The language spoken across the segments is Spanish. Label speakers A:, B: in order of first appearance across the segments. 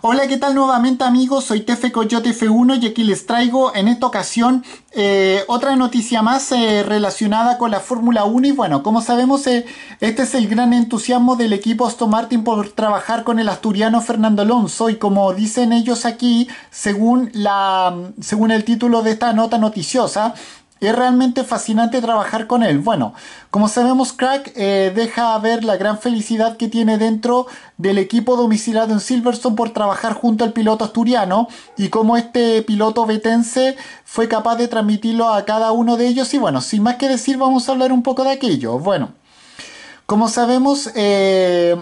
A: Hola, ¿qué tal nuevamente amigos? Soy Tefe Coyote F1 y aquí les traigo en esta ocasión eh, otra noticia más eh, relacionada con la Fórmula 1 y bueno, como sabemos eh, este es el gran entusiasmo del equipo Aston Martin por trabajar con el asturiano Fernando Alonso y como dicen ellos aquí, según, la, según el título de esta nota noticiosa, es realmente fascinante trabajar con él. Bueno, como sabemos, Crack eh, deja ver la gran felicidad que tiene dentro del equipo domiciliado en Silverstone por trabajar junto al piloto asturiano y cómo este piloto vetense fue capaz de transmitirlo a cada uno de ellos. Y bueno, sin más que decir, vamos a hablar un poco de aquello. Bueno, como sabemos, eh,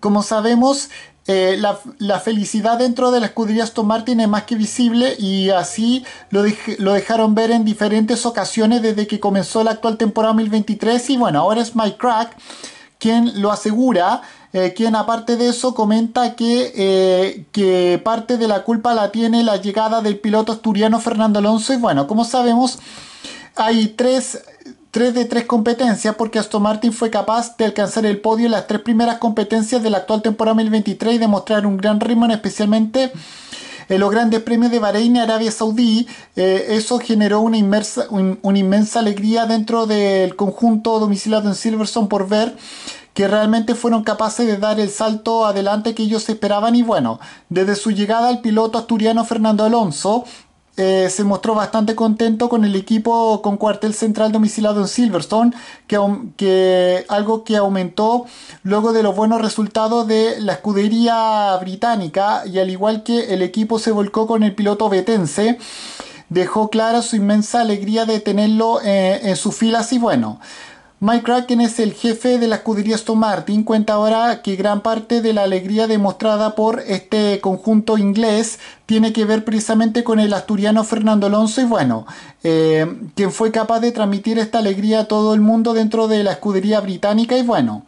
A: como sabemos, eh, la, felicidad dentro de la escudería Aston Martin es más que visible y así lo, dejaron ver en diferentes ocasiones desde que comenzó la actual temporada 2023 y bueno, ahora es Mike Crack quien lo asegura, eh, quien aparte de eso comenta que, eh, que parte de la culpa la tiene la llegada del piloto asturiano Fernando Alonso y bueno, como sabemos hay tres 3 de 3 competencias porque Aston Martin fue capaz de alcanzar el podio en las tres primeras competencias de la actual temporada 2023 y demostrar un gran ritmo, especialmente en los grandes premios de Bahrein y Arabia Saudí. Eh, eso generó una, inmersa, una inmensa alegría dentro del conjunto domiciliado en Silverstone por ver que realmente fueron capaces de dar el salto adelante que ellos esperaban y bueno, desde su llegada al piloto asturiano Fernando Alonso eh, se mostró bastante contento con el equipo con cuartel central domiciliado en Silverstone, que, algo que aumentó luego de los buenos resultados de la escudería británica y al igual que el equipo se volcó con el piloto vetense, dejó clara su inmensa alegría de tenerlo eh, en sus filas y bueno. Mike Kraken es el jefe de la escudería Aston Martin. Cuenta ahora que gran parte de la alegría demostrada por este conjunto inglés tiene que ver precisamente con el asturiano Fernando Alonso y bueno, eh, quien fue capaz de transmitir esta alegría a todo el mundo dentro de la escudería británica y bueno.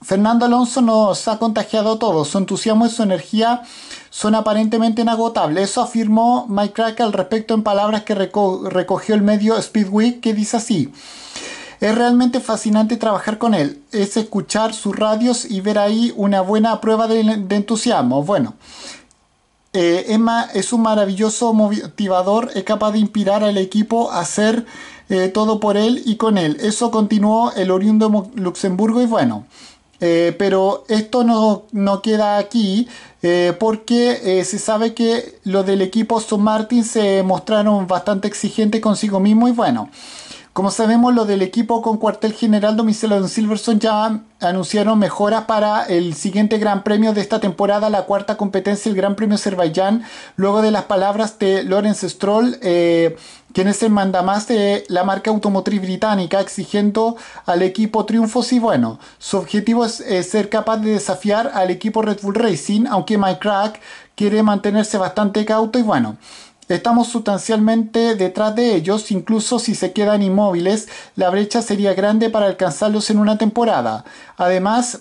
A: Fernando Alonso nos ha contagiado todo, su entusiasmo y su energía son aparentemente inagotables. Eso afirmó Mike Crack al respecto en palabras que recogió el medio Speedweek que dice así. Es realmente fascinante trabajar con él. Es escuchar sus radios y ver ahí una buena prueba de, entusiasmo. Bueno, eh, Emma es un maravilloso motivador. Es capaz de inspirar al equipo a hacer eh, todo por él y con él. Eso continuó el oriundo Luxemburgo y bueno. Eh, pero esto no, no, queda aquí porque se sabe que los del equipo Aston Martin se mostraron bastante exigentes consigo mismo y bueno, como sabemos, lo del equipo con cuartel general domiciliado en Silverstone ya anunciaron mejoras para el siguiente Gran Premio de esta temporada, la cuarta competencia, el Gran Premio Azerbaiyán, luego de las palabras de Lawrence Stroll, eh, quien es el mandamás de la marca automotriz británica, exigiendo al equipo triunfos y bueno, su objetivo es, es ser capaz de desafiar al equipo Red Bull Racing, aunque Mike Crack quiere mantenerse bastante cauto y bueno. Estamos sustancialmente detrás de ellos, incluso si se quedan inmóviles, la brecha sería grande para alcanzarlos en una temporada. Además,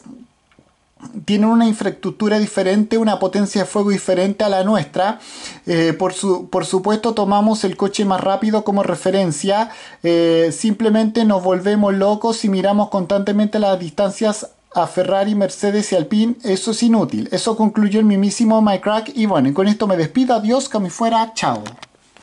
A: tienen una infraestructura diferente, una potencia de fuego diferente a la nuestra. Eh, por, por, supuesto, tomamos el coche más rápido como referencia. Eh, simplemente nos volvemos locos y miramos constantemente las distancias a Ferrari, Mercedes y Alpine, eso es inútil. Eso concluyó el mismísimo Mike Crack. Y bueno, con esto me despido. Adiós, que me fuera. Chao.